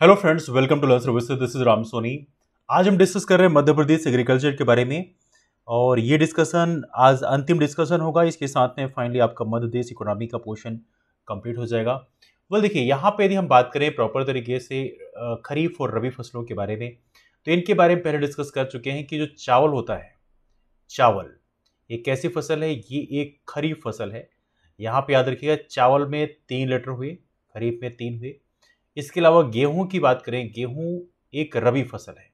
Hello friends welcome to learn services this is Ram Soni आज हम discuss कर रहे हैं मध्य प्रदेश एग्रीकल्चर के बारे में और ये डिस्कशन आज अंतिम डिस्कशन होगा। इसके साथ में फाइनली आपका मध्य प्रदेश इकोनॉमी का पोर्शन कंप्लीट हो जाएगा। वेल देखिए, यहाँ पे यदि हम बात करें प्रॉपर तरीके से खरीफ और रबी फ़सलों के बारे में तो इनके बारे में पहले डिस्कस कर चुके हैं कि जो चावल होता है, चावल, ये कैसी फ़सल है? ये एक खरीफ फ़सल है। यहाँ पे याद रखिएगा, चावल में तीन लीटर हुए, खरीफ में तीन हुए। इसके अलावा गेहूँ की बात करें, गेहूँ एक रबी फ़सल है।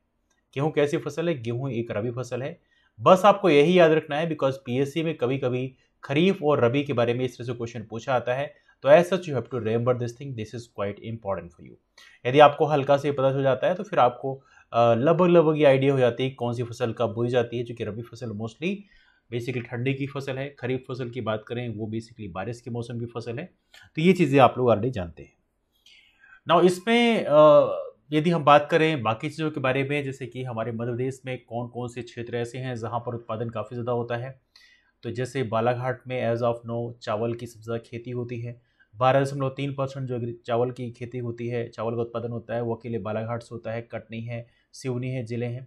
गेहूँ कैसी फ़सल है? गेहूँ एक रबी फ़सल है। बस आपको यही याद रखना है बिकॉज़ पीएससी में कभी कभी खरीफ और रबी के बारे में इस तरह से क्वेश्चन पूछा आता है तो as such you have to remember this thing this is quite important for you यदि आपको हल्का से पता चल जाता है तो फिर आपको लगभग लगभग ये आइडिया हो जाती है कौन सी फ़सल कब बोई जाती है चूँकि रबी फ़सल मोस्टली बेसिकली ठंडी की फ़सल है। खरीफ फ़सल की बात करें, वो बेसिकली बारिश के मौसम की फ़सल है। तो ये चीज़ें आप लोग ऑलरेडी जानते हैं। ना इसमें यदि हम बात करें बाकी चीज़ों के बारे में, जैसे कि हमारे मध्य प्रदेश में कौन कौन से क्षेत्र ऐसे हैं जहाँ पर उत्पादन काफ़ी ज़्यादा होता है? तो जैसे बालाघाट में एज ऑफ़ नो चावल की सबसे ज़्यादा खेती होती है। बारह दशमलव तीन परसेंट जो चावल की खेती होती है, चावल का उत्पादन होता है, वो अकेले बालाघाट से होता है, कटनी है, सिवनी है, ज़िले हैं।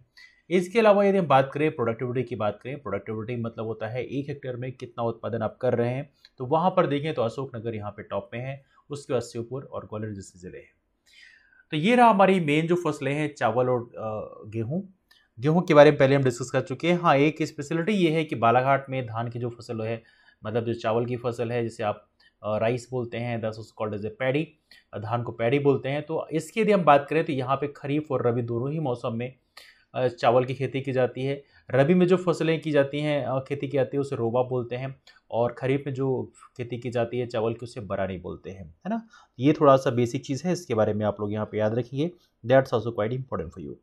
इसके अलावा यदि हम बात करें प्रोडक्टिविटी की बात करें प्रोडक्टिविटी मतलब होता है एक हेक्टेयर में कितना उत्पादन आप कर रहे हैं। तो वहाँ पर देखें तो अशोकनगर यहाँ पे टॉप में है। उसके बाद श्योपुर और ग्वालियर जैसे ज़िले हैं। तो ये रहा हमारी मेन जो फ़सलें हैं, चावल और गेहूँ। गेहूँ के बारे में पहले हम डिस्कस कर चुके हैं। हाँ एक स्पेशलिटी ये है कि बालाघाट में धान की जो फ़सल है मतलब जो चावल की फ़सल है, जिसे आप राइस बोलते हैं दस उस कॉल्ड एज ए पैडी धान को पैडी बोलते हैं। तो इसकी यदि हम बात करें तो यहाँ पे खरीफ और रबी दोनों ही मौसम में चावल की खेती की जाती है। रबी में जो फ़सलें की जाती हैं खेती की जाती है, उसे रोबा बोलते हैं। और खरीफ में जो खेती की जाती है, चावल की उसे बरानी बोलते हैं, है ना? ये थोड़ा सा बेसिक चीज़ है, इसके बारे में आप लोग यहाँ पे याद रखिए। That's also quite important for you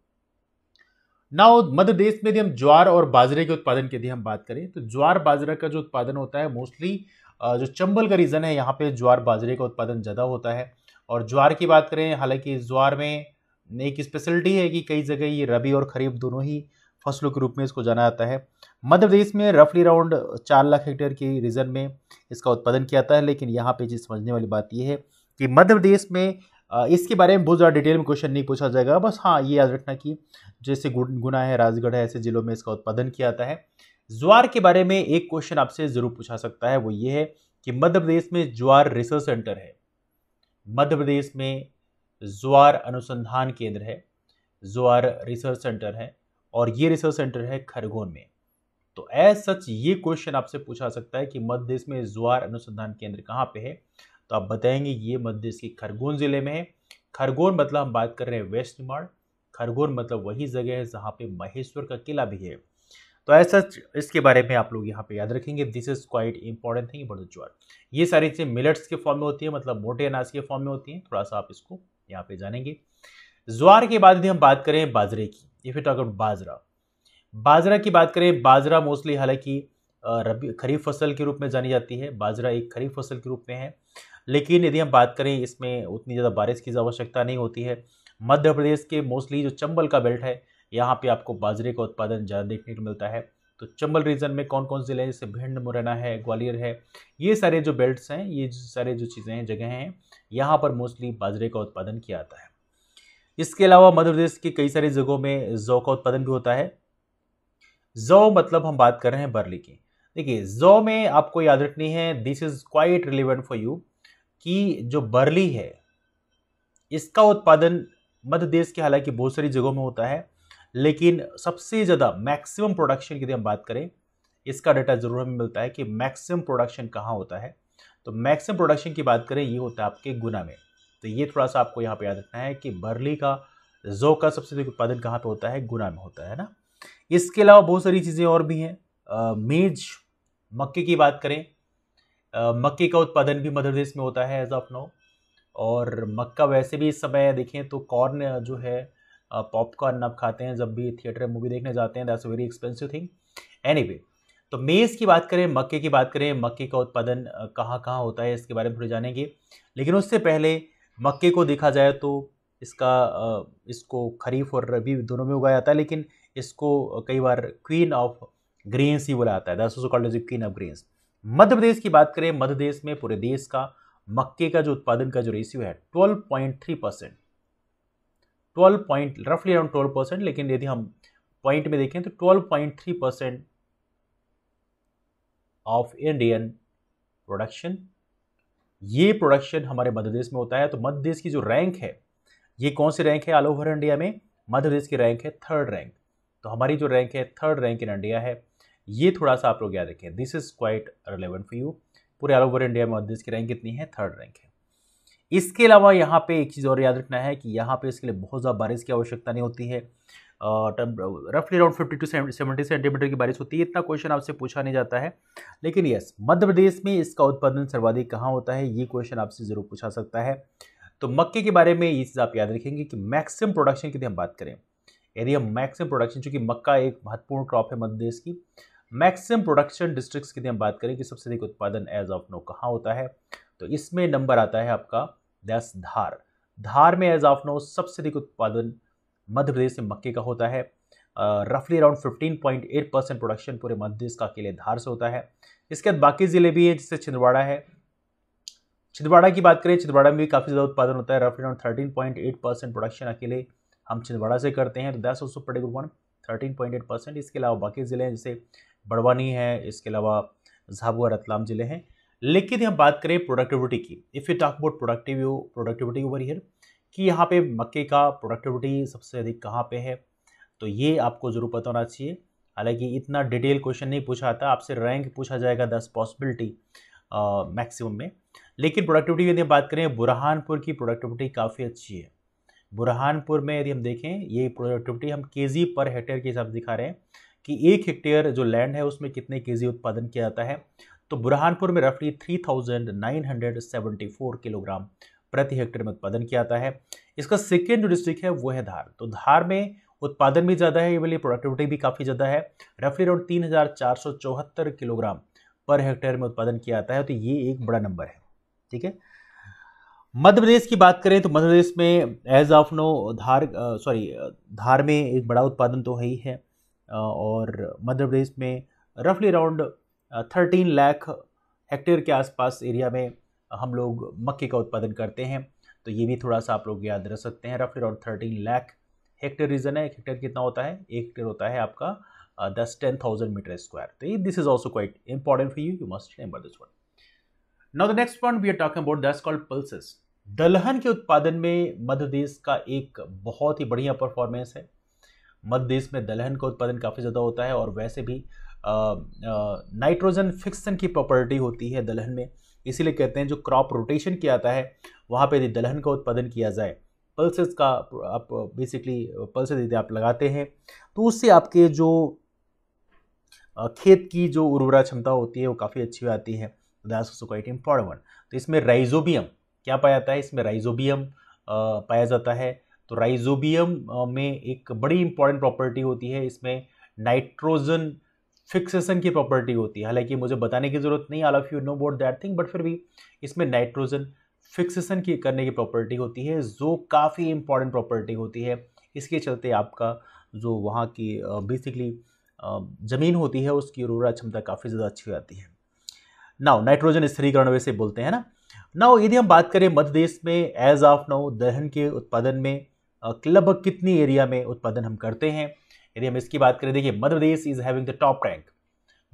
now Madhya Pradesh में यदि हम ज्वार और बाजरे के उत्पादन की यदि हम बात करें तो ज्वार बाजरा का जो उत्पादन होता है मोस्टली जो चंबल का रीज़न है, यहाँ पे ज्वार बाजरे का उत्पादन ज़्यादा होता है। और ज्वार की बात करें, हालाँकि ज्वार में एक स्पेशलिटी है कि कई जगह ये रबी और खरीफ दोनों ही फ़सलों के रूप में इसको जाना जाता है। मध्य प्रदेश में रफली अराउंड चार लाख हेक्टेयर की रीजन में इसका उत्पादन किया जाता है, लेकिन यहाँ पे चीज़ समझने वाली बात यह है कि मध्य प्रदेश में इसके बारे में बहुत ज़्यादा डिटेल में क्वेश्चन नहीं पूछा जाएगा। बस हाँ ये याद रखना कि जैसे गुना है, राजगढ़ है, ऐसे जिलों में इसका उत्पादन किया जाता है। ज्वार के बारे में एक क्वेश्चन आपसे ज़रूर पूछा सकता है, वो ये है कि मध्य प्रदेश में ज्वार रिसर्च सेंटर है। मध्य प्रदेश में ज्वार अनुसंधान केंद्र है, ज्वार रिसर्च सेंटर है और ये रिसर्च सेंटर है खरगोन में। तो एज सच ये क्वेश्चन आपसे पूछा सकता है कि मध्य देश में ज्वार अनुसंधान केंद्र कहाँ पे है? तो आप बताएँगे ये मध्य देश की खरगोन ज़िले में है। खरगोन मतलब हम बात कर रहे हैं वेस्ट निमाड़ खरगोन मतलब वही जगह है जहाँ पे महेश्वर का किला भी है। तो ऐसा इसके बारे में आप लोग यहाँ पे याद रखेंगे। This is quite important thing about jowar. ये सारी चीज़ें मिलट्स के फॉर्म में होती है मतलब मोटे अनाज के फॉर्म में होती हैं। थोड़ा सा आप इसको यहाँ पे जानेंगे। ज्वार के बाद यदि हम बात करें बाजरे की। If you talk about bajra बाजरा की बात करें, बाजरा मोस्टली हालाँकि रबी, खरीफ फ़सल के रूप में जानी जाती है। बाजरा एक खरीफ फ़सल के रूप में है। लेकिन यदि हम बात करें, इसमें उतनी ज़्यादा बारिश की आवश्यकता नहीं होती है। मध्य प्रदेश के मोस्टली जो चंबल का बेल्ट है, यहाँ पे आपको बाजरे का उत्पादन ज़्यादा देखने को मिलता है। तो चंबल रीजन में कौन कौन से ज़िले जैसे भिंड, मुरैना है, ग्वालियर है। ये सारे जो बेल्ट्स हैं, ये सारे जो चीज़ें हैं, जगह हैं, यहाँ पर मोस्टली बाजरे का उत्पादन किया जाता है। इसके अलावा मध्य प्रदेश की कई सारी जगहों में जौ का उत्पादन भी होता है। जौ मतलब हम बात कर रहे हैं बर्ली की। देखिए, जौ में आपको याद रखनी है this is quite relevant for you कि जो बर्ली है, इसका उत्पादन मध्य देश के हालाँकि बहुत सारी जगहों में होता है, लेकिन सबसे ज़्यादा मैक्सिमम प्रोडक्शन की यदि हम बात करें, इसका डाटा ज़रूर हमें मिलता है कि मैक्सिमम प्रोडक्शन कहाँ होता है। तो मैक्सिमम प्रोडक्शन की बात करें, ये होता है आपके गुना में। तो ये थोड़ा सा आपको यहाँ पे याद रखना है कि बर्ली का जो का सबसे अधिक उत्पादन कहाँ पे होता है? गुना में होता है ना? इसके अलावा बहुत सारी चीज़ें और भी हैं। मेज, मक्के की बात करें। मक्के का उत्पादन भी मध्य प्रदेश में होता है एज ऑफ़ नो और मक्का वैसे भी इस समय देखें तो कॉर्न जो है पॉपकॉर्न आप खाते हैं, जब भी थिएटर मूवी देखने जाते हैं that's very expensive thing any तो मेज़ की बात करें, मक्के की बात करें, मक्के का उत्पादन कहाँ कहाँ होता है, इसके बारे में थोड़ी जानेंगे। लेकिन उससे पहले मक्के को देखा जाए तो इसका इसको खरीफ और रबी दोनों में उगाया जाता है। लेकिन इसको कई बार क्वीन ऑफ़ ग्रेन्स ही बोला जाता है. That's called queen of grains Madhya Pradesh की बात करें, मध्य प्रदेश में पूरे देश का मक्के का जो उत्पादन का जो रेशियो है 12.3 परसेंट ट्वेल्व पॉइंट रफली अराउंड ट्वेल्व परसेंट लेकिन यदि हम पॉइंट में देखें तो twelve point three percent of Indian production ये प्रोडक्शन हमारे मध्य प्रदेश में होता है. तो मध्य प्रदेश की जो रैंक है, ये कौन सी रैंक है? ऑल ओवर इंडिया में मध्य प्रदेश की रैंक है थर्ड रैंक तो हमारी जो रैंक है थर्ड रैंक इन इंडिया है। ये थोड़ा सा आप लोग याद रखें this is quite relevant for you पूरे ऑल ओवर इंडिया में प्रदेश की रैंक कितनी है? थर्ड रैंक है। इसके अलावा यहाँ पे एक चीज़ और याद रखना है कि यहाँ पे इसके लिए बहुत ज़्यादा बारिश की आवश्यकता नहीं होती है। रफली around fifty two seventy centimetre की बारिश होती है, इतना क्वेश्चन आपसे पूछा नहीं जाता है। लेकिन यस मध्य प्रदेश में इसका उत्पादन सर्वाधिक कहाँ होता है, ये क्वेश्चन आपसे ज़रूर पूछा सकता है। तो मक्के के बारे में ये चीज़ आप याद रखेंगे कि मैक्सिमम प्रोडक्शन की हम बात करें। हम मैक्सिमम प्रोडक्शन चूँकि मक्का एक महत्वपूर्ण क्रॉप है मध्य प्रदेश की मैक्सिमम प्रोडक्शन डिस्ट्रिक्ट्स की हम बात करें कि सबसे अधिक उत्पादन एज ऑफ़ नो कहाँ होता है तो इसमें नंबर आता है आपका दस धार। धार में एज ऑफ़ नो सबसे अधिक उत्पादन मध्य प्रदेश में मक्के का होता है। रफली अराउंड 15.8 परसेंट प्रोडक्शन पूरे मध्य प्रदेश का अकेले धार से होता है। इसके बाद बाकी ज़िले भी हैं जिससे छिंदवाड़ा है। छिंदवाड़ा की बात करें, छिंदवाड़ा में भी काफ़ी ज़्यादा उत्पादन होता है रफली around thirteen point eight percent production अकेले हम छिंदवाड़ा से करते हैं तो that's also practical one thirteen point eight percent इसके अलावा बाकी ज़िले हैं, जैसे बड़वानी है, इसके अलावा झाबुआ, रतलाम ज़िले हैं। लेकिन हम बात करें प्रोडक्टिविटी की if you talk about productive productivity over here कि यहाँ पे मक्के का प्रोडक्टिविटी सबसे अधिक कहाँ पे है तो ये आपको ज़रूर पता होना चाहिए। हालाँकि इतना डिटेल क्वेश्चन नहीं पूछा आता आपसे रैंक पूछा जाएगा दस पॉसिबिलिटी मैक्सिमम में। लेकिन प्रोडक्टिविटी यदि बात करें, बुरहानपुर की प्रोडक्टिविटी काफ़ी अच्छी है। बुरहानपुर में यदि हम देखें, ये प्रोडक्टिविटी हम के पर हेक्टेयर के हिसाब से दिखा रहे हैं कि एक हेक्टेयर जो लैंड है, उसमें कितने के उत्पादन किया जाता है। तो बुरहानपुर में रफली 3974 किलोग्राम प्रति हेक्टेयर में उत्पादन किया जाता है। इसका सेकेंड जो डिस्ट्रिक्ट है, वो है धार। तो धार में उत्पादन भी ज़्यादा है, ये वाली प्रोडक्टिविटी भी काफ़ी ज़्यादा है। रफली अराउंड तीन हज़ार चार सौ चौहत्तर किलोग्राम पर हेक्टेयर में उत्पादन किया जाता है। तो ये एक बड़ा नंबर है, ठीक है? मध्य प्रदेश की बात करें तो मध्य प्रदेश में as of now Dhar sorry Dhar में एक बड़ा उत्पादन तो है ही है और मध्य प्रदेश में रफली अराउंड थर्टीन लाख हेक्टेयर के आसपास एरिया में हम लोग मक्के का उत्पादन करते हैं। तो ये भी थोड़ा सा आप लोग याद रख सकते हैं रफली around thirteen lakh hectare region है। एक हेक्टेयर कितना होता है? एक हेक्टेयर होता है आपका दस टेन थाउज़ेंड मीटर स्क्वायर तो this is also quite important for you you must remember this one now the next point we are talking about that's called pulses दलहन के उत्पादन में मध्य देश का एक बहुत ही बढ़िया परफॉर्मेंस है। मध्य देश में दलहन का उत्पादन काफ़ी ज़्यादा होता है और वैसे भी नाइट्रोजन फिक्सन की प्रॉपर्टी होती है दलहन में। इसीलिए कहते हैं जो क्रॉप रोटेशन किया जाता है, वहाँ पे यदि दलहन का उत्पादन किया जाए पल्सेस का आप बेसिकली पल्सेस यदि आप लगाते हैं तो उससे आपके जो खेत की जो उर्वरा क्षमता होती है वो काफ़ी अच्छी आती है। दैट्स ऑल्सो क्वाइट इंपॉर्टेंट तो इसमें राइजोबियम क्या पाया जाता है? इसमें राइजोबियम पाया जाता है। तो राइजोबियम में एक बड़ी इंपॉर्टेंट प्रॉपर्टी होती है। इसमें नाइट्रोजन फिक्सेशन की प्रॉपर्टी होती है। हालाँकि मुझे बताने की ज़रूरत नहीं all of you know about that thing but फिर भी इसमें नाइट्रोजन फिक्सेशन की करने की प्रॉपर्टी होती है, जो काफ़ी इंपॉर्टेंट प्रॉपर्टी होती है। इसके चलते आपका जो वहाँ की बेसिकली ज़मीन होती है, उसकी उर्वरा क्षमता काफ़ी ज़्यादा अच्छी हो जाती है। नाउ नाइट्रोजन स्थिरीकरण वैसे बोलते हैं ना? नाउ यदि हम बात करें मध्य देश में एज ऑफ़ नाउ दलहन के उत्पादन में लगभग कितनी एरिया में उत्पादन हम करते हैं? यदि हम इसकी बात करें, देखिए Madhya Pradesh is having the top rank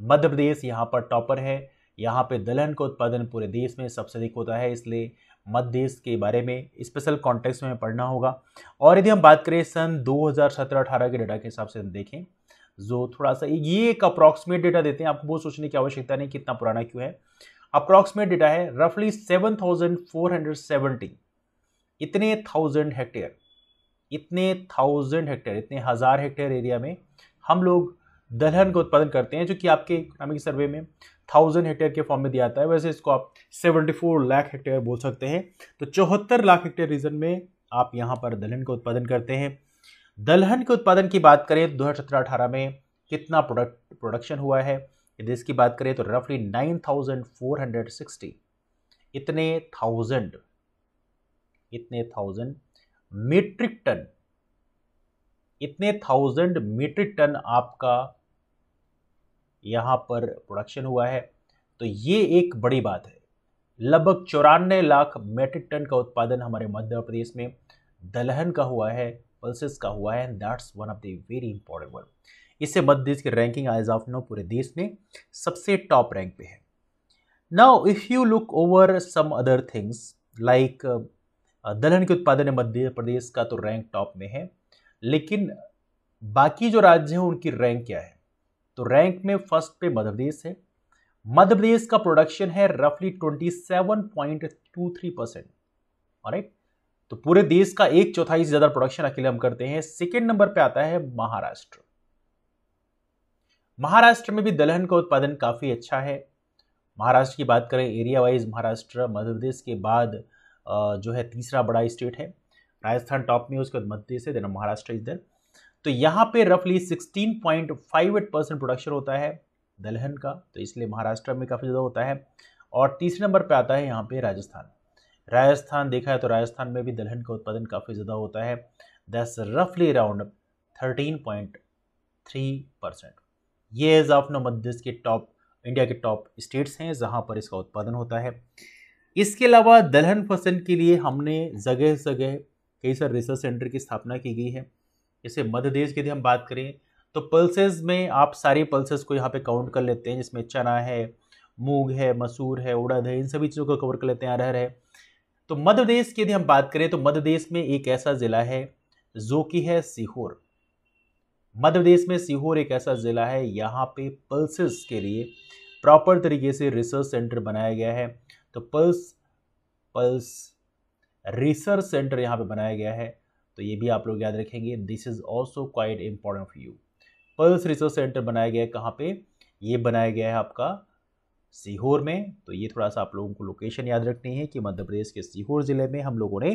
Madhya Pradesh यहाँ पर टॉपर है। यहाँ पे दलहन का उत्पादन पूरे देश में सबसे अधिक होता है, इसलिए मध्य देश के बारे में स्पेशल कॉन्टेक्स्ट में पढ़ना होगा। और यदि हम बात करें सन 2017-18 के डेटा के हिसाब से हम देखें, जो थोड़ा सा ये एक अप्रॉक्सीमेट डेटा देते हैं। आपको बहुत सोचने की आवश्यकता नहीं कितना पुराना क्यों है। अप्रॉक्सीमेट डेटा है रफली seven thousand four hundred seventy इतने थाउज़ेंड हेक्टेयर, इतने थाउज़ेंड हेक्टेयर, इतने हज़ार हेक्टेयर एरिया में हम लोग दलहन का उत्पादन करते हैं, जो कि आपके इकोनॉमिक सर्वे में थाउज़ेंड हेक्टेयर के फॉर्म में दिया जाता है। वैसे इसको आप सेवेंटी फोर लाख हेक्टेयर बोल सकते हैं। तो चौहत्तर लाख हेक्टेयर रीजन में आप यहाँ पर दलहन का उत्पादन करते हैं। दलहन के उत्पादन की बात करें, दो हज़ार सत्रह अठारह में कितना प्रोडक्ट प्रोडक्शन हुआ है? इसकी बात करें तो रफली nine thousand four hundred sixty इतने थाउज़ेंड इतने थाउज़ेंड मीट्रिक टन इतने थाउज़ेंड मीट्रिक टन आपका यहाँ पर प्रोडक्शन हुआ है। तो ये एक बड़ी बात है। लगभग चौरानवे लाख मेट्रिक टन का उत्पादन हमारे मध्य प्रदेश में दलहन का हुआ है पल्सेस का हुआ है that's one of the very important one इससे मध्य देश की रैंकिंग एज ऑफ़ नो पूरे देश में सबसे टॉप रैंक पे है। Now if you look over some other things like दलहन के उत्पादन में मध्य प्रदेश का तो रैंक टॉप में है, लेकिन बाकी जो राज्य हैं, उनकी रैंक क्या है? तो रैंक में फ़र्स्ट पे मध्य प्रदेश है। मध्य प्रदेश का प्रोडक्शन है रफली 27.23 परसेंट राइट तो पूरे देश का एक चौथाई से ज़्यादा प्रोडक्शन अकेले हम करते हैं। सेकेंड नंबर पे आता है महाराष्ट्र। महाराष्ट्र में भी दलहन का उत्पादन काफ़ी अच्छा है। महाराष्ट्र की बात करें एरिया वाइज महाराष्ट्र, मध्य प्रदेश के बाद जो है तीसरा बड़ा स्टेट है। राजस्थान टॉप में उसके बाद मध्य प्रदेश है, देन महाराष्ट्र इधर तो यहाँ पे रफली 16.58 परसेंट प्रोडक्शन होता है दलहन का तो इसलिए महाराष्ट्र में काफ़ी ज़्यादा होता है। और तीसरे नंबर पे आता है यहाँ पे राजस्थान। राजस्थान देखा है तो राजस्थान में भी दलहन का उत्पादन काफ़ी ज़्यादा होता है। दैट्स रफली around thirteen point three percent ये एज ऑफ़ नो मध्य के टॉप इंडिया के टॉप स्टेट्स हैं जहाँ पर इसका उत्पादन होता है। इसके अलावा दलहन फ़सल के लिए हमने जगह जगह कई सारे रिसर्च सेंटर की स्थापना की गई है। जैसे मध्य देश की यदि हम बात करें तो पल्सेस में आप सारी पल्सेस को यहाँ पे काउंट कर लेते हैं, जिसमें चना है, मूंग है, मसूर है, उड़द है, इन सभी चीज़ों को कवर कर लेते हैं अरहर है। तो मध्य प्रदेश की यदि हम बात करें तो मध्य प्रदेश में एक ऐसा ज़िला है जो कि है सीहोर। मध्य प्रदेश में सीहोर एक ऐसा ज़िला है, यहाँ पे पल्सेस के लिए प्रॉपर तरीके से रिसर्च सेंटर बनाया गया है। तो पल्स पल्स रिसर्च सेंटर यहाँ पे बनाया गया है। तो ये भी आप लोग याद रखेंगे this is also quite important for you pulse research centre बनाया गया है कहाँ पे? ये बनाया गया है आपका सीहोर में। तो ये थोड़ा सा आप लोगों को लोकेशन याद रखनी है कि मध्य प्रदेश के सीहोर ज़िले में हम लोगों ने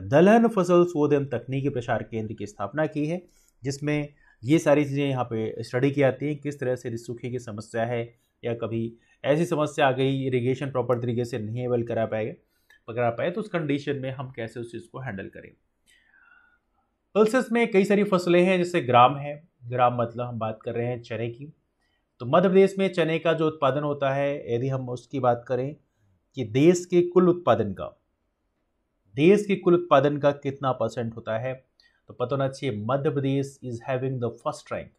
दलहन फ़सल शोध एवं तकनीकी प्रसार केंद्र की स्थापना की है, जिसमें ये सारी चीज़ें यहाँ पे स्टडी की जाती हैं, किस तरह से सूखे की समस्या है या कभी ऐसी समस्या आ गई इरीगेशन प्रॉपर तरीके से नहीं अवेल करा पाएगा पकड़ा पाए तो उस कंडीशन में हम कैसे उस चीज़ को हैंडल करें? पल्सेस में कई सारी फ़सलें हैं, जैसे ग्राम है, ग्राम मतलब हम बात कर रहे हैं चने की। तो मध्य प्रदेश में चने का जो उत्पादन होता है, यदि हम उसकी बात करें कि देश के कुल उत्पादन का, देश के कुल उत्पादन का कितना परसेंट होता है? तो पता होना चाहिए, Madhya Pradesh is having the first rank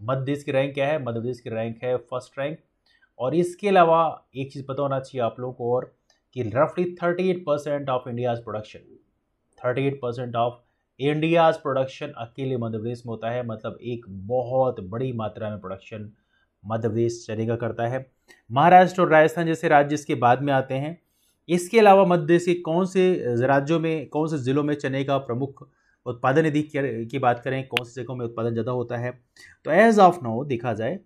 Madhya देश की रैंक क्या है? मध्य प्रदेश की रैंक है फ़र्स्ट रैंक और इसके अलावा एक चीज़ पता होना चाहिए आप लोगों को और कि रफली thirty eight percent of India's production thirty eight percent of India's production अकेले मध्य प्रदेश में होता है मतलब एक बहुत बड़ी मात्रा में प्रोडक्शन मध्य प्रदेश चलेगा, करता है। महाराष्ट्र और राजस्थान जैसे राज्य इसके बाद में आते हैं। इसके अलावा मध्य प्रदेश के कौन से राज्यों में, कौन से ज़िलों में चने का प्रमुख उत्पादन यदि की बात करें, कौन सी जगहों में उत्पादन ज़्यादा होता है तो एज ऑफ़ नाउ देखा जाए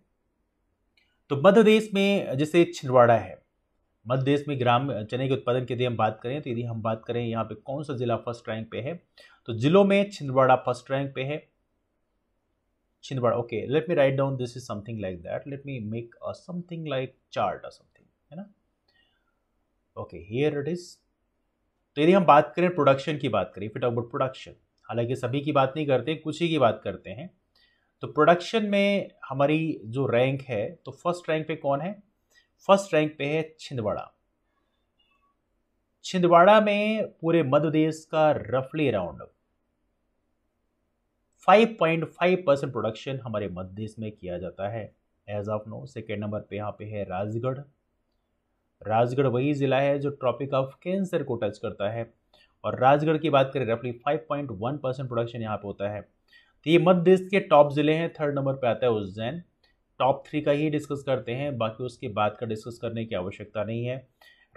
तो मध्य प्रदेश में जैसे छिंदवाड़ा है, मध्य देश में ग्राम, चने के उत्पादन की यदि हम बात करें तो यदि हम बात करें यहाँ पे कौन सा जिला फ़र्स्ट रैंक पे है तो जिलों में छिंदवाड़ा फ़र्स्ट रैंक पे है। Chhindwara okay let me write down this is something like that let me make a something like chart और समथिंग है ना? ओके हियर इट इज़ तो यदि हम बात करें प्रोडक्शन की बात करें फिट अबाउट प्रोडक्शन हालाँकि सभी की बात नहीं करते, कुछ ही की बात करते हैं। तो प्रोडक्शन में हमारी जो रैंक है तो फ़र्स्ट रैंक पे कौन है? फ़र्स्ट रैंक पे है छिंदवाड़ा। छिंदवाड़ा में पूरे मध्य देश का रफली अराउंड 5.5 परसेंट प्रोडक्शन हमारे मध्य देश में किया जाता है। As of now second number पे यहाँ पे है राजगढ़। राजगढ़ वही ज़िला है जो ट्रॉपिक ऑफ़ कैंसर को टच करता है। और राजगढ़ की बात करें रफली 5.1 परसेंट प्रोडक्शन यहाँ पे होता है। तो ये मध्य देश के टॉप ज़िले हैं थर्ड नंबर पे आता है उज्जैन। टॉप थ्री का ही डिस्कस करते हैं, बाकी उसके बाद का डिस्कस करने की आवश्यकता नहीं है।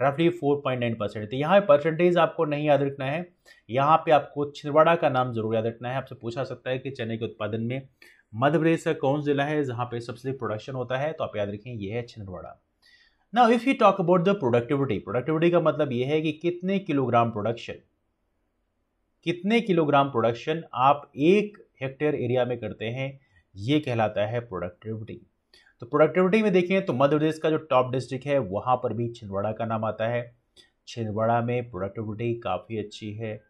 रफली फोर पॉइंट नाइन परसेंट तो यहाँ परसेंटेज आपको नहीं याद रखना है। यहाँ पे आपको छिंदवाड़ा का नाम ज़रूर याद रखना है। आपसे पूछा सकता है कि चने के उत्पादन में मध्य प्रदेश का कौन जिला है जहाँ पे सबसे प्रोडक्शन होता है? तो आप याद रखें, ये है छिंदवाड़ा। ना if you talk about the productivity productivity का मतलब ये है कि कितने किलोग्राम प्रोडक्शन कितने किलोग्राम प्रोडक्शन आप एक हेक्टेयर एरिया में करते हैं, ये कहलाता है प्रोडक्टिविटी तो प्रोडक्टिविटी में देखें तो मध्य प्रदेश का जो टॉप डिस्ट्रिक्ट है, वहाँ पर भी छिंदवाड़ा का नाम आता है. छिंदवाड़ा में प्रोडक्टिविटी काफ़ी अच्छी है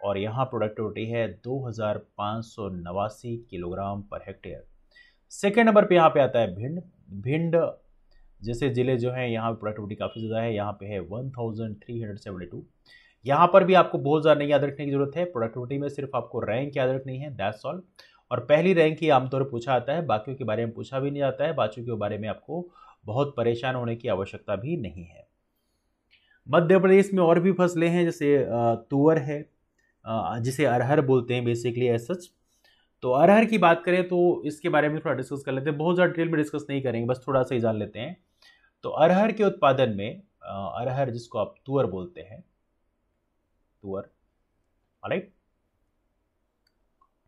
और यहाँ प्रोडक्टिविटी है दो हज़ार पाँच सौ नवासी kilogram per hectare second number पर यहाँ पर आता है भिंड भिंड, जैसे ज़िले जो हैं, यहाँ प्रोडक्टिविटी काफ़ी ज़्यादा है, यहाँ पे है 1372 यहाँ पर भी आपको बहुत ज़्यादा नहीं याद रखने की ज़रूरत है। प्रोडक्टिविटी में सिर्फ़ आपको रैंक याद रखनी है दैट्स ऑल और पहली रैंक ही आमतौर पर पूछा आता है, बाकियों के बारे में पूछा भी नहीं जाता है, बाकियों के बारे में आपको बहुत परेशान होने की आवश्यकता भी नहीं है। मध्य प्रदेश में और भी फ़सलें हैं, जैसे तुअर है जिसे अरहर बोलते हैं बेसिकली एज सच तो अरहर की बात करें तो इसके बारे में थोड़ा डिस्कस कर लेते हैं। बहुत ज़्यादा डिटेल में डिस्कस नहीं करेंगे, बस थोड़ा सा ही जान लेते हैं। तो अरहर के उत्पादन में अरहर जिसको आप तुअर बोलते हैं तुअर। राइट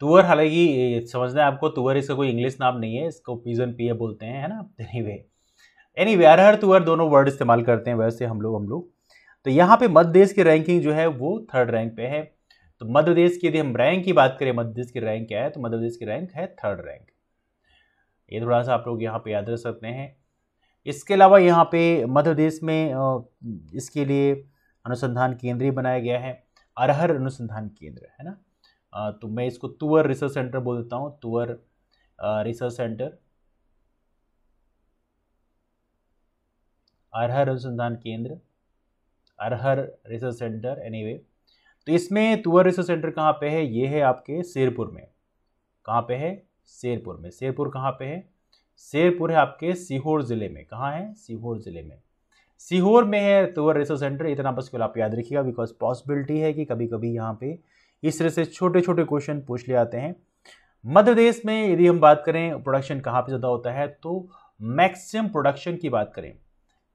तुअर हालाँकि समझना है आपको, तुअर इसका कोई इंग्लिश नाम नहीं है, इसको पीजन पी बोलते हैं, है ना? एनी वे एनी वे अरहर तुअर दोनों वर्ड इस्तेमाल करते हैं, वैसे हम लोग हम लोग। तो यहाँ पे मध्य देश की रैंकिंग जो है, वो थर्ड रैंक पे है। तो मध्य देश की यदि हम रैंक की बात करें, मध्य देश की रैंक क्या है तो मध्य प्रदेश की रैंक है थर्ड रैंक ये थोड़ा सा आप लोग यहाँ पे याद रख सकते हैं। इसके अलावा यहाँ पे मध्य प्रदेश में इसके लिए अनुसंधान केंद्र बनाया गया है। अरहर अनुसंधान केंद्र, है ना? तो मैं इसको तुअर रिसर्च सेंटर बोल देता हूँ, तुअर रिसर्च सेंटर। अरहर अनुसंधान केंद्र, अरहर रिसर्च सेंटर एनीवे तो इसमें तुअर रिसर्च सेंटर कहाँ पे है? ये है आपके शेरपुर में। कहाँ पे है? शेरपुर में। शेरपुर कहाँ पे है? शेरपुर है आपके सीहोर ज़िले में। कहाँ है? सीहोर ज़िले में। सीहोर में है तुअर रिसर्च सेंटर इतना बस केवल आप याद रखिएगा बिकॉज़ पॉसिबिलिटी है कि कभी कभी यहाँ पे इस तरह से छोटे छोटे क्वेश्चन पूछ ले आते हैं। मध्य प्रदेश में यदि हम बात करें प्रोडक्शन कहाँ पे ज़्यादा होता है तो मैक्सिमम प्रोडक्शन की बात करें।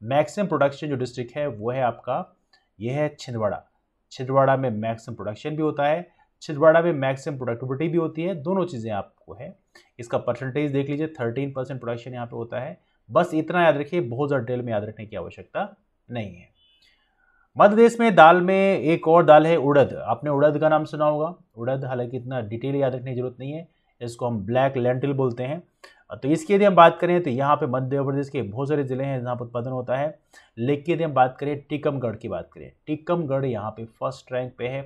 मैक्सिमम प्रोडक्शन जो डिस्ट्रिक्ट है, वो है आपका, यह है छिंदवाड़ा। छिंदवाड़ा में मैक्सिमम प्रोडक्शन भी होता है, छिंदवाड़ा में मैक्सिमम प्रोडक्टिविटी भी होती है, दोनों चीज़ें आपको है। इसका परसेंटेज देख लीजिए थर्टीन परसेंट प्रोडक्शन यहाँ पे होता है। बस इतना याद रखिए, बहुत ज़्यादा डिटेल में याद रखने की आवश्यकता नहीं है। मध्य देश में दाल में एक और दाल है उड़द। आपने उड़द का नाम सुना होगा। उड़द हालाँकि इतना डिटेल याद रखने की ज़रूरत नहीं है। इसको हम ब्लैक लेंटिल बोलते हैं। तो इसकी यदि हम बात करें तो यहाँ पे मध्य प्रदेश के बहुत सारे ज़िले हैं जहाँ पर उत्पादन होता है। लेकिन यदि हम बात करें टीकमगढ़ की बात करें, टीकमगढ़ यहाँ पे फ़र्स्ट रैंक पे है।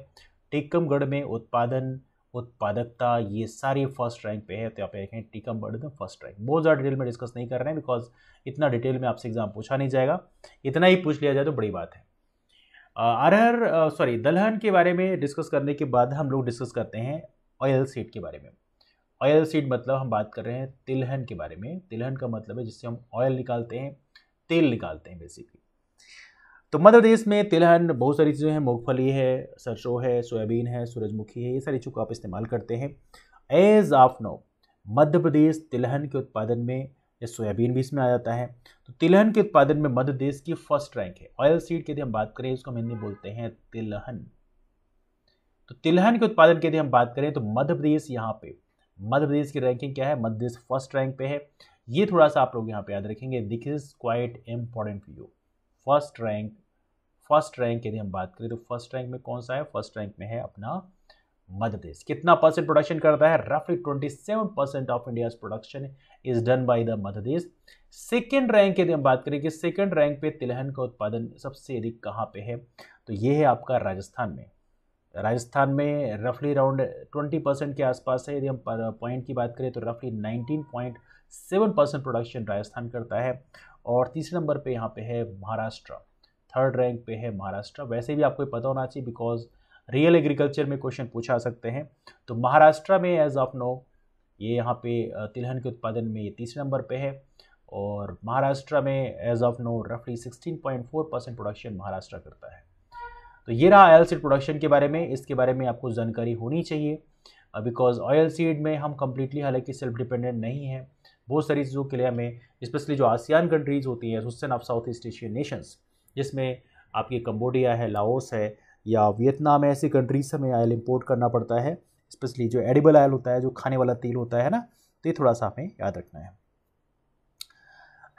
टीकमगढ़ में उत्पादन उत्पादकता, ये सारी फ़र्स्ट रैंक पे है तो यहाँ पे देखें टीकमगढ़ में फ़र्स्ट रैंक बहुत ज़्यादा डिटेल में डिस्कस नहीं कर रहे हैं बिकॉज़ इतना डिटेल में आपसे एग्ज़ाम पूछा नहीं जाएगा। इतना ही पूछ लिया जाए तो बड़ी बात है। अरहर सॉरी दलहन के बारे में डिस्कस करने के बाद हम लोग डिस्कस करते हैं ऑयल सीड के बारे में। ऑयल सीड मतलब हम बात कर रहे हैं तिलहन के बारे में। तिलहन का मतलब है जिससे हम ऑयल निकालते हैं, तेल निकालते हैं बेसिकली तो मध्य प्रदेश में तिलहन बहुत सारी चीज़ें हैं, मूंगफली है, सरसों है, सोयाबीन है, सूरजमुखी है, ये सारी चीज़ों को आप इस्तेमाल करते हैं। As of now Madhya Pradesh तिलहन के उत्पादन में या सोयाबीन भी इसमें आ जाता है। तो तिलहन के उत्पादन में मध्य प्रदेश की फ़र्स्ट रैंक है। ऑयल सीड की यदि हम बात करें उसको हम हिंदी बोलते हैं तिलहन। तो तिलहन के उत्पादन की यदि हम बात करें तो मध्य प्रदेश यहाँ पे, मध्य प्रदेश की रैंकिंग क्या है? मध्य प्रदेश फ़र्स्ट रैंक पे है। ये थोड़ा सा आप लोग यहाँ पे याद रखेंगे। This is quite important for you first rank first rank यदि हम बात करें तो फ़र्स्ट रैंक में कौन सा है? फ़र्स्ट रैंक में है अपना मध्य प्रदेश कितना परसेंट प्रोडक्शन करता है? रफली twenty seven percent of India production is done by the Madhya Pradesh second rank यदि हम बात करें कि सेकेंड रैंक पे तिलहन का उत्पादन सबसे अधिक कहाँ पे है? तो ये है आपका राजस्थान में। राजस्थान में रफली अराउंड ट्वेंटी परसेंट के आसपास है। यदि हम पॉइंट की बात करें तो रफली nineteen point seven percent production Rajasthan करता है। और तीसरे नंबर पे यहाँ पे है महाराष्ट्र। थर्ड रैंक पे है महाराष्ट्र। वैसे भी आपको पता होना चाहिए बिकॉज़ रियल एग्रीकल्चर में क्वेश्चन पूछा सकते हैं। तो महाराष्ट्र में एज ऑफ़ नो ये यहाँ पे तिलहन के उत्पादन में ये तीसरे नंबर पे है और महाराष्ट्र में एज ऑफ़ नो रफली 16.4 परसेंट प्रोडक्शन महाराष्ट्र करता है। तो ये रहा ऑयल सीड प्रोडक्शन के बारे में। इसके बारे में आपको जानकारी होनी चाहिए। बिकॉज़ ऑयल सीड में हम कम्प्लीटली हालाँकि सेल्फ डिपेंडेंट नहीं है। बहुत सारी चीज़ों के लिए हमें स्पेशली जो आसियान कंट्रीज़ होती हैं हुसन of South East Asian nations जिसमें आपकी कम्बोडिया है, लाओस है या वियतनाम ऐसी कंट्रीज़ से हमें ऑयल इम्पोर्ट करना पड़ता है। स्पेशली जो एडिबल ऑयल होता है, जो खाने वाला तेल होता है ना तो ये थोड़ा सा हमें याद रखना है।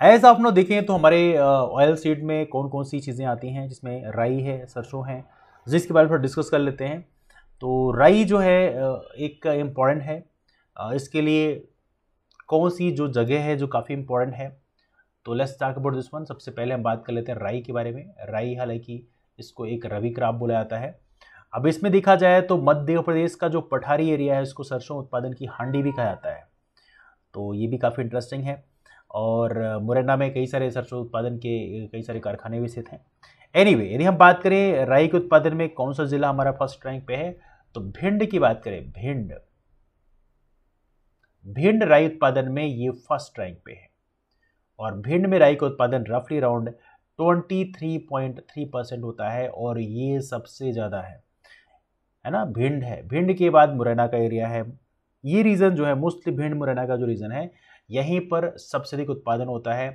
एज आप लोग देखें तो हमारे ऑयल सीड में कौन कौन सी चीज़ें आती हैं, जिसमें राई है, सरसों है, जिसके बारे में डिस्कस कर लेते हैं। तो राई जो है एक इंपॉर्टेंट है। इसके लिए कौन सी जो जगह है, जो काफ़ी इंपॉर्टेंट है तो let's talk about this one सबसे पहले हम बात कर लेते हैं राई के बारे में। राई हालाँकि इसको एक रवि क्राप बोला जाता है। अब इसमें देखा जाए तो मध्य प्रदेश का जो पठारी एरिया है इसको सरसों उत्पादन की हांडी भी कहा जाता है। तो ये भी काफ़ी इंटरेस्टिंग है। और मुरैना में कई सारे सरसों उत्पादन के कई सारे कारखाने भी स्थित हैं। एनीवे anyway, यदि हम बात करें राई के उत्पादन में कौन सा जिला हमारा फ़र्स्ट रैंक पे है तो भिंड की बात करें भिंड। भिंड राई उत्पादन में ये फ़र्स्ट रैंक पे है। और भिंड में राई का उत्पादन रफली अराउंड 23.3 परसेंट होता है और ये सबसे ज़्यादा है। है ना? भिंड है। भिंड के बाद मुरैना का एरिया है। ये रीज़न जो है मोस्टली भिंड मुरैना का जो रीज़न है, यहीं पर सबसे अधिक उत्पादन होता है।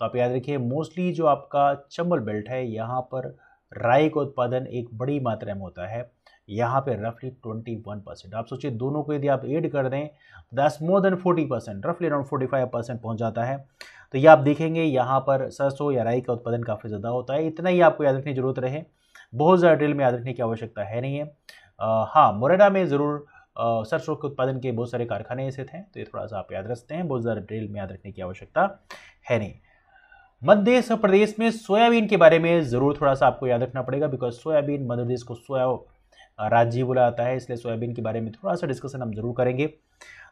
तो आप याद रखिए मोस्टली जो आपका चंबल बेल्ट है, यहाँ पर राई का उत्पादन एक बड़ी मात्रा में होता है। यहाँ पे रफली ट्वेंटी वन परसेंट आप सोचिए दोनों को यदि आप ऐड कर दें that's more than forty percent रफली अराउंड फोर्टी फाइव परसेंट पहुँच जाता है। तो ये आप देखेंगे यहाँ पर सरसों या राई का उत्पादन काफ़ी ज़्यादा होता है। इतना ही आपको याद रखने की ज़रूरत रहे। बहुत ज़्यादा ड्रिल में याद रखने की आवश्यकता है नहीं है। आ, हाँ मुरैना में ज़रूर सरसों के उत्पादन के बहुत सारे कारखाने ऐसे थे तो ये थोड़ा सा आप याद रखते हैं। बहुत ज़्यादा ड्रिल में याद रखने की आवश्यकता है नहीं। मध्य प्रदेश में सोयाबीन के बारे में ज़रूर थोड़ा सा आपको याद रखना पड़ेगा बिकॉज़ सोयाबीन मध्य प्रदेश को सोया राज्य बोला आता है, इसलिए सोयाबीन के बारे में थोड़ा सा डिस्कशन हम ज़रूर करेंगे।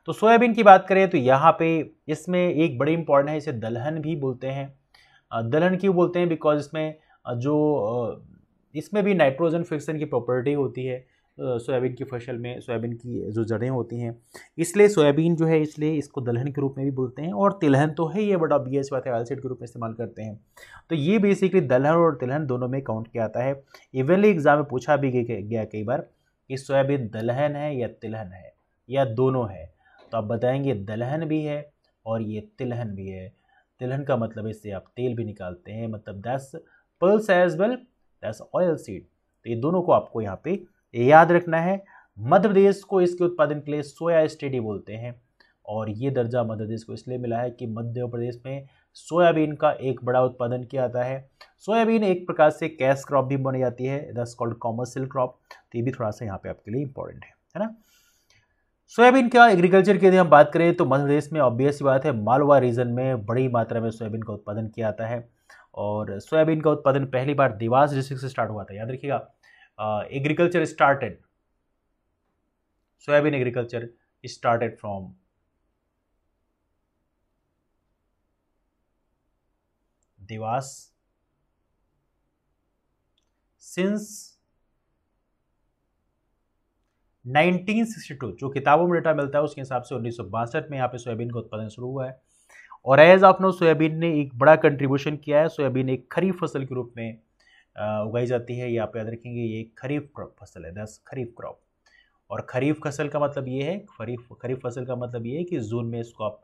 तो सोयाबीन की बात करें तो यहाँ पे इसमें एक बड़ी इंपॉर्टेंट है, इसे दलहन भी बोलते हैं। दलहन क्यों बोलते हैं? बिकॉज़ इसमें जो इसमें भी नाइट्रोजन फिक्सन की प्रॉपर्टी होती है। सोयाबीन की फ़सल में सोयाबीन की जो जड़ें होती हैं, इसलिए सोयाबीन जो है, इसलिए इसको दलहन के रूप में भी बोलते हैं और तिलहन तो है, ये बड़ा बी एस बात है एलसीड के रूप में इस्तेमाल करते हैं। तो ये बेसिकली दलहन और तिलहन दोनों में काउंट किया जाता है। इवनली एग्ज़ाम में पूछा भी गया कई बार कि सोयाबीन दलहन है या तिलहन है, या दोनों है? तो आप बताएँगे दलहन भी है और ये तिलहन भी है। तिलहन का मतलब इससे आप तेल भी निकालते हैं मतलब this pulse as well this oil seed तो ये दोनों को आपको यहाँ पे याद रखना है, मध्य प्रदेश को इसके उत्पादन के लिए सोया स्टेडी बोलते हैं और ये दर्जा मध्य प्रदेश को इसलिए मिला है कि मध्य प्रदेश में सोयाबीन का एक बड़ा उत्पादन किया जाता है। सोयाबीन एक प्रकार से कैश क्रॉप भी बनी जाती है दस कॉल्ड कॉमर्शियल क्रॉप तो ये भी थोड़ा सा यहाँ पे आपके लिए इंपॉर्टेंट है है ना? सोयाबीन का एग्रीकल्चर की यदि हम बात करें तो मध्य प्रदेश में ऑब्वियस बात है, मालवा रीजन में बड़ी मात्रा में सोयाबीन का उत्पादन किया जाता है और सोयाबीन का उत्पादन पहली बार देवास डिस्ट्रिक्ट से स्टार्ट हुआ था, याद रखिएगा। Agriculture started. Soybean agriculture started from Dewas since 1962 जो किताबों में डेटा मिलता है, उसके हिसाब से उन्नीस सौ बासठ में यहाँ पे सोयाबीन का उत्पादन शुरू हुआ है। और एज आप नो सोयाबीन ने एक बड़ा कंट्रीब्यूशन किया है सोयाबीन एक खरीफ फ़सल के रूप में उगाई जाती है ये आप याद रखेंगे, ये खरीफ क्रॉप फ़सल है, दस, खरीफ क्रॉप। और खरीफ फ़सल का मतलब ये है, खरीफ खरीफ फ़सल का मतलब ये है कि जून में इसको आप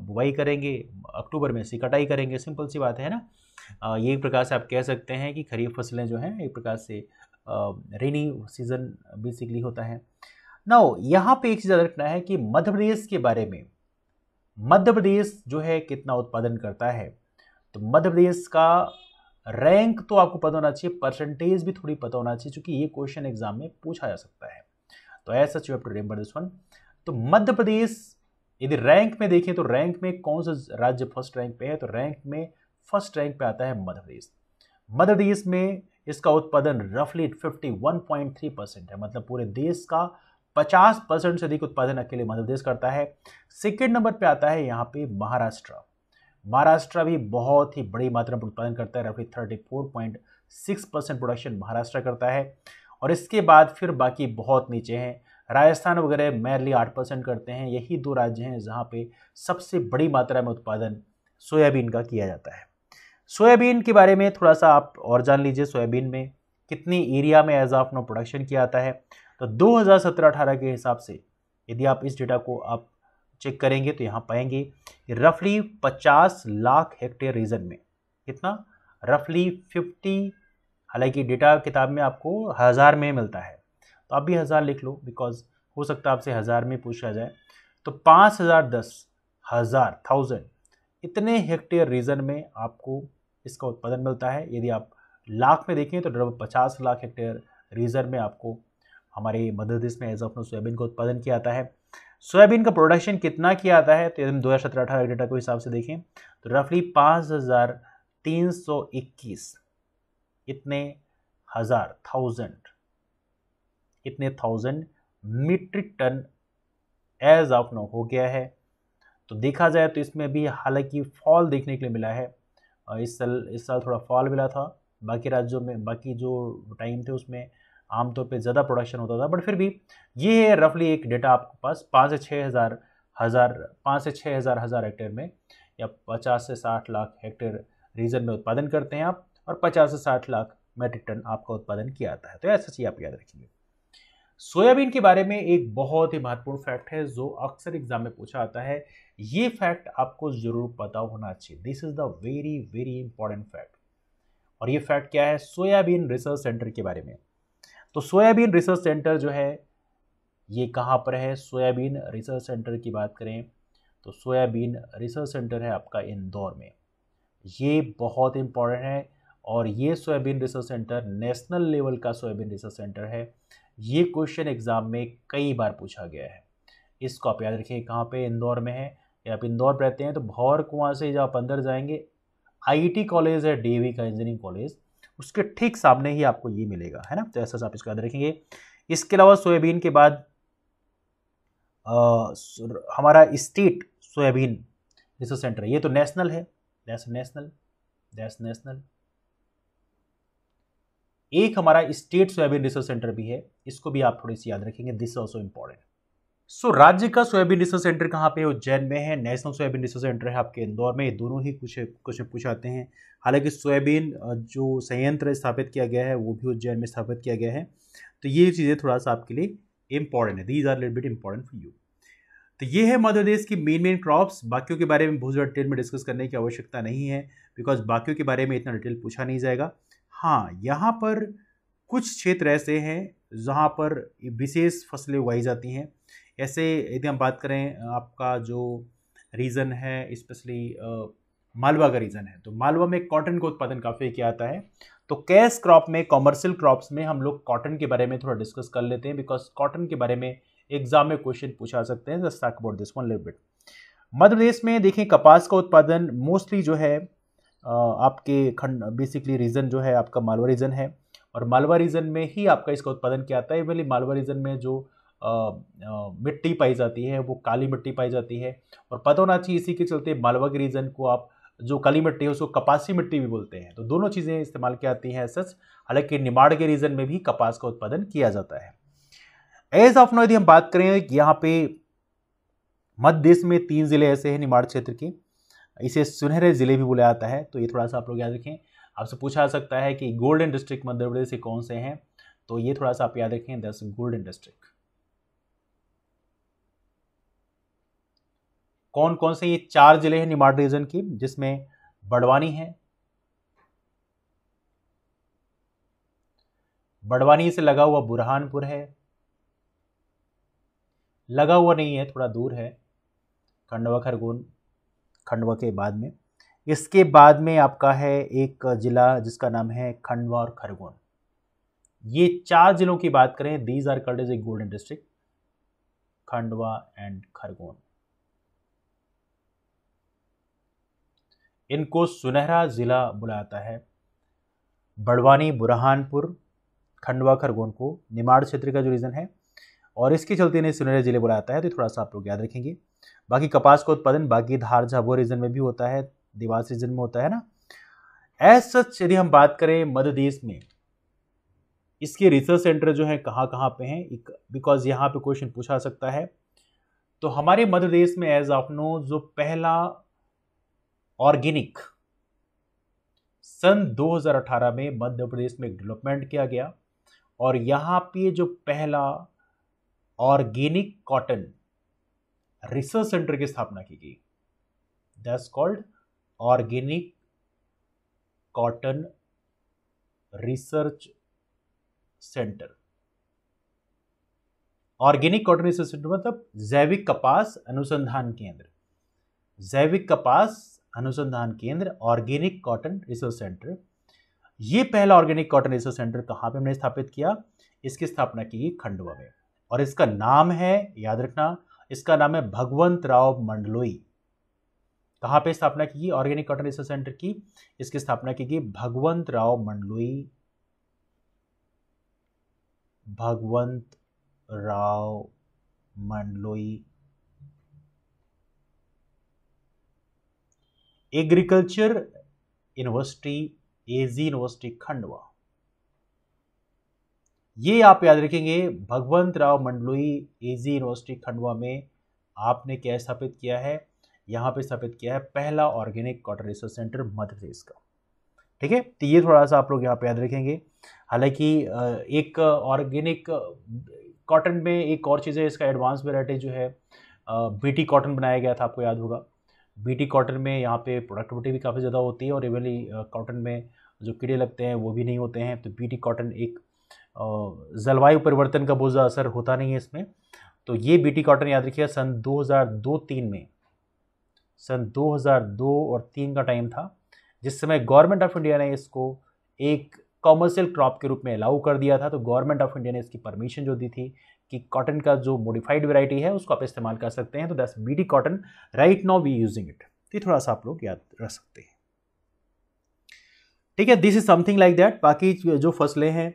बुआई करेंगे, अक्टूबर में इसकी कटाई करेंगे, सिंपल सी बात है ना? ये एक प्रकार से आप कह सकते हैं कि खरीफ फ़सलें जो हैं, एक प्रकार से रेनी सीज़न बेसिकली होता है। ना यहाँ पे एक चीज़ याद रखना है कि मध्य प्रदेश के बारे में, मध्य प्रदेश जो है कितना उत्पादन करता है? तो मध्य प्रदेश का रैंक तो आपको पता होना चाहिए परसेंटेज भी थोड़ी पता होना चाहिए क्योंकि ये क्वेश्चन एग्ज़ाम में पूछा जा सकता है। तो ऐसा you have to remember this one तो मध्य प्रदेश, यदि रैंक में देखें तो रैंक में कौन सा राज्य फ़र्स्ट रैंक पे है? तो रैंक में फ़र्स्ट रैंक पे आता है मध्य प्रदेश। मध्य प्रदेश में इसका उत्पादन रफली 51.3 परसेंट है। मतलब पूरे देश का 50 परसेंट से अधिक उत्पादन अकेले मध्य प्रदेश करता है। सेकेंड नंबर पे आता है यहाँ पे महाराष्ट्र। महाराष्ट्र भी बहुत ही बड़ी मात्रा में उत्पादन करता है रफली thirty four point six percent production Maharashtra करता है। और इसके बाद फिर बाकी बहुत नीचे हैं। राजस्थान वगैरह मैरली आठ परसेंट करते हैं। यही दो राज्य हैं जहाँ पे सबसे बड़ी मात्रा में उत्पादन सोयाबीन का किया जाता है। सोयाबीन के बारे में थोड़ा सा आप और जान लीजिए, सोयाबीन में कितनी एरिया में एज ऑफ़ नो प्रोडक्शन किया जाता है। तो 2017-18 के हिसाब से यदि आप इस डेटा को आप चेक करेंगे तो यहाँ पाएँगे रफली 50 लाख हेक्टेयर रीजन में। कितना? रफली 50 हालाँकि डेटा किताब में आपको हज़ार में मिलता है। तो आप भी हज़ार लिख लो बिकॉज़ हो सकता है आपसे हज़ार में पूछा जाए। तो पाँच हज़ार दस, हज़ार थाउज़ेंड इतने हेक्टेयर रीजन में आपको इसका उत्पादन मिलता है। यदि आप लाख में देखें तो पचास लाख हेक्टेयर रीजन में आपको हमारे मध्य प्रदेश में एज ऑफ़ सोयाबीन का उत्पादन किया जाता है। सोयाबीन का प्रोडक्शन कितना किया आता है? तो यदि हम दो हज़ार सत्रह अठारह डेटा के हिसाब से देखें तो रफली पाँच हज़ार तीन सौ इक्कीस। इतने हज़ार थाउज़ेंड इतने thousand metric tonne as of now हो गया है। तो देखा जाए तो इसमें भी हालाँकि फॉल देखने के लिए मिला है। इस साल इस साल थोड़ा फॉल मिला था। बाकी राज्यों में, बाकी जो टाइम थे उसमें आमतौर पे ज़्यादा प्रोडक्शन होता था बट फिर भी ये है रफली एक डेटा आपके पास, पाँच से छः हज़ार हज़ार, पाँच से छः हज़ार हज़ार हेक्टेयर में, या पचास से साठ लाख हेक्टेयर रीजन में उत्पादन करते हैं आप, और पचास से साठ लाख मेट्रिक टन आपका उत्पादन किया जाता है। तो ऐसा चीज़ आप याद रखेंगे सोयाबीन के बारे में एक बहुत ही महत्वपूर्ण फैक्ट है, जो अक्सर एग्ज़ाम में पूछा आता है। ये फैक्ट आपको ज़रूर पता होना चाहिए। This is the very very important fact और ये फैक्ट क्या है? सोयाबीन रिसर्च सेंटर के बारे में। तो सोयाबीन रिसर्च सेंटर जो है, ये कहाँ पर है? सोयाबीन रिसर्च सेंटर की बात करें तो सोयाबीन रिसर्च सेंटर है आपका इंदौर में। ये बहुत इंपॉर्टेंट है और ये soybean research centre national level का सोयाबीन रिसर्च सेंटर है। ये क्वेश्चन एग्ज़ाम में कई बार पूछा गया है। इसको आप याद रखिए, कहाँ पे? इंदौर में है। या आप इंदौर पर रहते हैं तो भौर कुआँ से जब आप अंदर जाएँगे आईटी कॉलेज है डी का इंजीनियरिंग कॉलेज। उसके ठीक सामने ही आपको ये मिलेगा है ना? तो ऐसा आप इसको याद रखेंगे। इसके अलावा सोयाबीन के बाद आ, हमारा स्टेट सोयाबीन रिसर्च सेंटर ये तो नेशनल है। That's national national. एक हमारा स्टेट सोयाबीन रिसर्च सेंटर भी है। इसको भी आप थोड़ी सी याद रखेंगे। This also important so so, राज्य का सोयाबीन रिसर्च सेंटर कहाँ पे उज्जैन में है। नेशनल सोयाबीन रिसर्च सेंटर है आपके इंदौर में। ये दोनों ही कुछ कुछ पूछाते हैं। हालाँकि सोयाबीन जो संयंत्र स्थापित किया गया है वो भी उज्जैन में स्थापित किया गया है। तो ये चीज़ें थोड़ा सा आपके लिए इंपॉर्टेंट है। These are little bit important for you तो ये है मध्य प्रदेश की मेन मेन क्रॉप्स बाकियों के बारे में बहुत ज़्यादा डिटेल में डिस्कस करने की आवश्यकता नहीं है बिकॉज़ बाकियों के बारे में इतना डिटेल पूछा नहीं जाएगा। हाँ यहाँ पर कुछ क्षेत्र ऐसे हैं जहाँ पर विशेष फ़सलें उगाई जाती हैं। ऐसे यदि हम बात करें आपका जो रीज़न है, स्पेशली मालवा का रीज़न है तो मालवा में कॉटन का उत्पादन काफ़ी किया जाता है। तो कैश क्रॉप में, कॉमर्शियल क्रॉप्स में हम लोग कॉटन के बारे में थोड़ा डिस्कस कर लेते हैं, बिकॉज़ कॉटन के बारे में एग्ज़ाम में क्वेश्चन पूछा सकते हैं। Just talk about this one bit Madhya Pradesh में देखें, कपास का उत्पादन मोस्टली जो है आपके खंड बेसिकली रीजन जो है, आपका मालवा रीजन है। और मालवा रीजन में ही आपका इसका उत्पादन किया जाता है। इवनली मालवा रीजन में जो मिट्टी पाई जाती है, वो काली मिट्टी पाई जाती है। और पता होना चाहिए इसी के चलते मालवा के रीजन को आप जो काली मिट्टी है, उसको कपासी मिट्टी भी बोलते हैं। तो दोनों चीज़ें इस्तेमाल की जाती हैं सच हालाँकि निमाड़ के रीजन में भी कपास का उत्पादन किया जाता है। एज ऑफ़ नो यदि हम बात करें, यहाँ पे मध्य देश में तीन ज़िले ऐसे हैं निमाड़ क्षेत्र के। इसे सुनहरे ज़िले भी बोला जाता है तो ये थोड़ा सा आप लोग याद रखें। आपसे पूछा जा सकता है कि गोल्डन डिस्ट्रिक्ट मध्य प्रदेश से कौन से हैं? तो ये थोड़ा सा आप याद रखें दस गोल्डन डिस्ट्रिक्ट कौन कौन से ये चार ज़िले हैं निमाड़ रीजन की जिसमें बड़वानी है? बड़वानी से लगा हुआ बुरहानपुर है। लगा हुआ नहीं है, थोड़ा दूर है। खंडवा, खरगोन, खंडवा के बाद में। इसके बाद में आपका है एक ज़िला जिसका नाम है खंडवा और खरगोन। ये चार ज़िलों की बात करें these are called as a golden district Khandwa and Khargone. इनको सुनहरा ज़िला बुलाता है। बड़वानी, बुरहानपुर, खंडवा खरगोन को निमाड़ क्षेत्र का जो रीज़न है, और इसके चलते इन्हें सुनहरे ज़िले बुलाता है तो थोड़ा सा आप लोग याद रखेंगे। बाकी कपास का उत्पादन, बाकी धार झाबो रीजन में भी होता है, देवास रीजन में होता है ना? एज सच यदि हम बात करें मध्य देश में, इसके रिसर्च सेंटर जो है कहाँ कहाँ पे हैं बिकॉज़ यहाँ पे क्वेश्चन पूछा सकता है। तो हमारे मध्य देश में एज ऑफ़ नो जो पहला ऑर्गेनिक। सन 2018 में मध्य प्रदेश में डेवलपमेंट किया गया और यहाँ पे जो पहला ऑर्गेनिक कॉटन रिसर्च सेंटर की स्थापना की गई। That's called organic cotton research centre. Organic cotton research centre मतलब जैविक कपास अनुसंधान केंद्र। जैविक कपास अनुसंधान केंद्र, ऑर्गेनिक कॉटन रिसर्च सेंटर। ये पहला ऑर्गेनिक कॉटन रिसर्च सेंटर कहाँ पे हमने स्थापित किया? इसकी स्थापना की गई खंडवा में। और इसका नाम है, याद रखना, इसका नाम है भगवंत राव मंडलोई। कहाँ पे स्थापना की गई? ऑर्गेनिक कॉटन रिसर्च सेंटर की। इसकी स्थापना की गई Bhagwant Rao Mandloi. Bhagwant Rao Mandloi. Agriculture university AG university Khandwa ये आप याद रखेंगे भगवंत राव मंडलोई एजी यूनिवर्सिटी खंडवा में आपने क्या स्थापित किया है? यहाँ पे स्थापित किया है पहला organic cotton research centre Madhya Pradesh का। ठीक है? तो ये थोड़ा सा आप लोग यहाँ पे याद रखेंगे। हालाँकि एक ऑर्गेनिक कॉटन में एक और चीज़ है, इसका एडवांस वेराइटी जो है बीटी कॉटन बनाया गया था, आपको याद होगा। बीटी कॉटन में यहाँ पे प्रोडक्टिविटी भी काफ़ी ज़्यादा होती है और इवनली कॉटन में जो कीड़े लगते हैं वो भी नहीं होते हैं। तो बीटी कॉटन एक जलवायु परिवर्तन का बहुत ज़्यादा असर होता नहीं है इसमें। तो ये बीटी कॉटन याद रखिएगा सन 2002-3 में, सन 2002 और 3 का टाइम था, जिस समय गवर्नमेंट ऑफ़ इंडिया ने इसको एक कॉमर्शियल क्रॉप के रूप में अलाउ कर दिया था। तो गवर्नमेंट ऑफ़ इंडिया ने इसकी परमिशन जो दी थी कि कॉटन का जो मॉडिफाइड वेराइटी है, उसको आप इस्तेमाल कर सकते हैं तो that's BT cotton right now we using it ये थोड़ा सा आप लोग याद रख सकते हैं। ठीक है this is something like that बाकी जो फ़सलें हैं,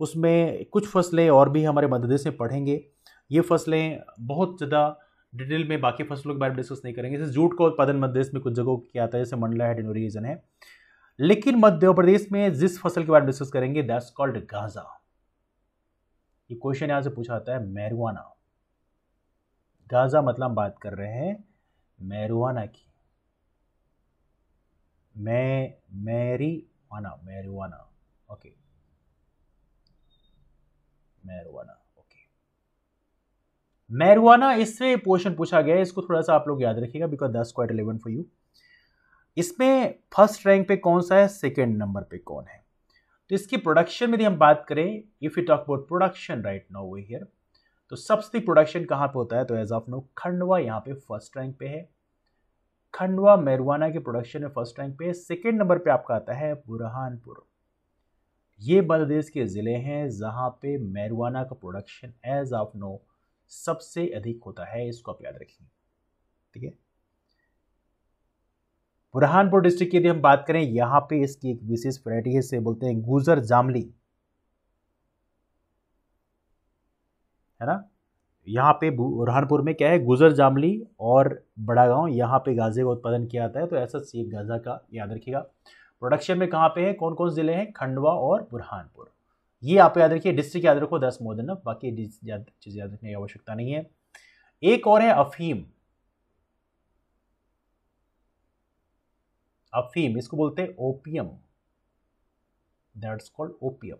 उसमें कुछ फ़सलें और भी हमारे मध्य प्रदेश में पढ़ेंगे। ये फ़सलें बहुत ज़्यादा डिटेल में बाकी फ़सलों के बारे में डिस्कस नहीं करेंगे। जैसे जूट का उत्पादन मध्य प्रदेश में कुछ जगहों क्या आता है, जैसे मंडला है, डिनोरी रीजन है। लेकिन मध्य प्रदेश में जिस फ़सल के बारे में डिस्कस करेंगे दैट्स कॉल्ड गाजा ये क्वेश्चन यहाँ से पूछा आता है, मैरुआना। गाजा मतलब बात कर रहे हैं, मैरुआना की। मै marijuana marijuana, okay. Marijuana okay. Marijuana, इससे क्वेश्चन पूछा गया है, इसको थोड़ा सा आप लोग याद रखिएगा because this quite relevant for you इसमें फ़र्स्ट रैंक पे कौन सा है सेकेंड नंबर पे कौन है? तो इसकी प्रोडक्शन में यदि हम बात करें if you talk about production right no way here तो सबसे प्रोडक्शन कहाँ पे होता है? तो एज ऑफ़ नो खंडवा यहाँ पे फ़र्स्ट रैंक पे है। खंडवा मैरवाना के प्रोडक्शन में फ़र्स्ट रैंक पे है। सेकेंड नंबर पे आपका आता है बुरहानपुर। ये प्रदेश के ज़िले हैं जहाँ पे मैरवाना का प्रोडक्शन एज ऑफ़ नो सबसे अधिक होता है, इसको आप याद रखिए ठीक है? बुरहानपुर डिस्ट्रिक्ट की यदि हम बात करें, यहाँ पे इसकी एक विशेष वैरायटी है, इसे बोलते हैं गुजर जामली। है ना? यहाँ पे बुरहानपुर में क्या है? गुजर जामली और बड़ा गाँव यहाँ पे गाजे का उत्पादन किया जाता है तो ऐसा सीख गाजा का याद रखिएगा। प्रोडक्शन में कहाँ पे है? कौन कौन ज़िले हैं? खंडवा और बुरहानपुर। ये आप याद रखिए, डिस्ट्रिक्ट याद रखो, दस मोर देन बाकी चीज़ याद रखने की आवश्यकता नहीं है। एक और है अफीम। अफीम इसको बोलते हैं ओपियम दैट्स कॉल्ड ओपियम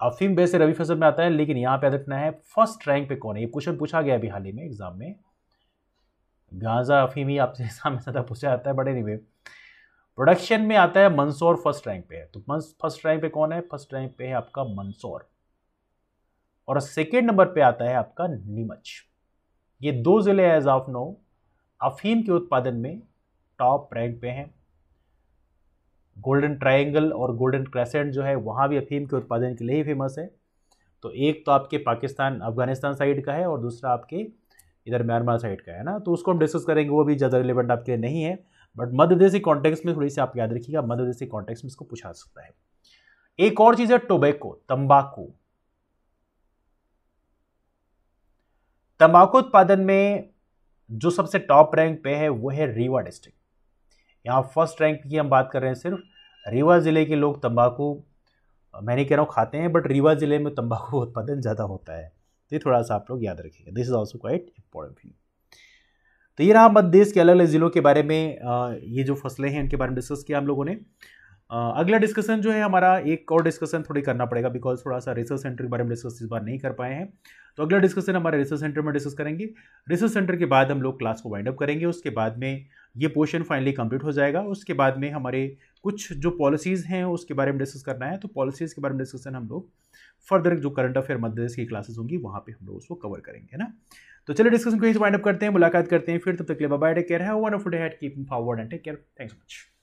अफीम वैसे रवि फ़सल में आता है, लेकिन यहाँ पे रखना है फ़र्स्ट रैंक पे कौन है? ये क्वेश्चन पूछा गया अभी हाल ही में एग्ज़ाम में। गांजा अफीम ही आपसे सामने ज़्यादा पूछा जाता है बड़े नहीं प्रोडक्शन में आता है मंसौर फ़र्स्ट रैंक पे है। तो फ़र्स्ट रैंक पे कौन है? फ़र्स्ट रैंक पे है आपका मंसौर और सेकेंड नंबर पे आता है आपका नीमच ये दो ज़िले एज ऑफ़ नो अफीम के उत्पादन में टॉप रैंक पे हैं। गोल्डन ट्रायंगल और गोल्डन क्रेसेंट जो है, वहाँ भी अफीम के उत्पादन के लिए ही फ़ेमस है। तो एक तो आपके पाकिस्तान, अफ़गानिस्तान साइड का है और दूसरा आपके इधर म्यांमार साइड का है ना? तो उसको हम डिस्कस करेंगे, वो भी ज़्यादा रिलेवेंट आपके लिए नहीं है। बट मध्य कॉन्टेक्स में थोड़ी सी आप याद रखिएगा, मध्य कॉन्टेक्स में इसको पूछा सकता है। एक और चीज़ है टोबैको तंबाकू। तंबाकू उत्पादन में जो सबसे टॉप रैंक पे है, वो है रीवा डिस्ट्रिक्ट यहाँ फ़र्स्ट रैंक की हम बात कर रहे हैं सिर्फ़ रीवा ज़िले के लोग तंबाकू मैं नहीं कह रहा हूँ खाते हैं बट रीवा ज़िले में तंबाकू उत्पादन ज़्यादा होता है। तो ये थोड़ा सा आप लोग याद रखिएगा। This is also quite important thing तो ये रहा मध्य देश के अलग अलग ज़िलों के बारे में ये जो फ़सलें हैं, उनके बारे में डिस्कस किया हम लोगों ने। अगला डिस्कशन जो है हमारा, एक और डिस्कशन थोड़ी करना पड़ेगा बिकॉज़ थोड़ा सा रिसर्च सेंटर के बारे में डिस्कस इस बार नहीं कर पाए हैं। तो अगला डिस्कशन हमारे रिसर्च सेंटर में डिस्कस करेंगे। रिसर्च सेंटर के बाद हम लोग क्लास को वाइंड अप करेंगे, उसके बाद में ये पोर्शन फाइनली कंप्लीट हो जाएगा। उसके बाद में हमारे कुछ जो पॉलिसीज़ हैं, उसके बारे में डिस्कस करना है। तो पॉलिसीज़ के बारे में डिस्कशन हम लोग फर्दर जो करंट अफेयर मध्य की क्लासेस होंगी, वहाँ पे हम लोग उसको कवर करेंगे ना? तो चलिए डिस्कशन को यही वाइंड अप करते हैं, मुलाकात करते हैं। फिर तब तक बाय टेक केयर है one of day keep forward and take care thanks much